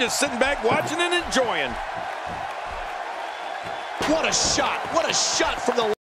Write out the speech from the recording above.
just sitting back watching and enjoying. What a shot. What a shot from the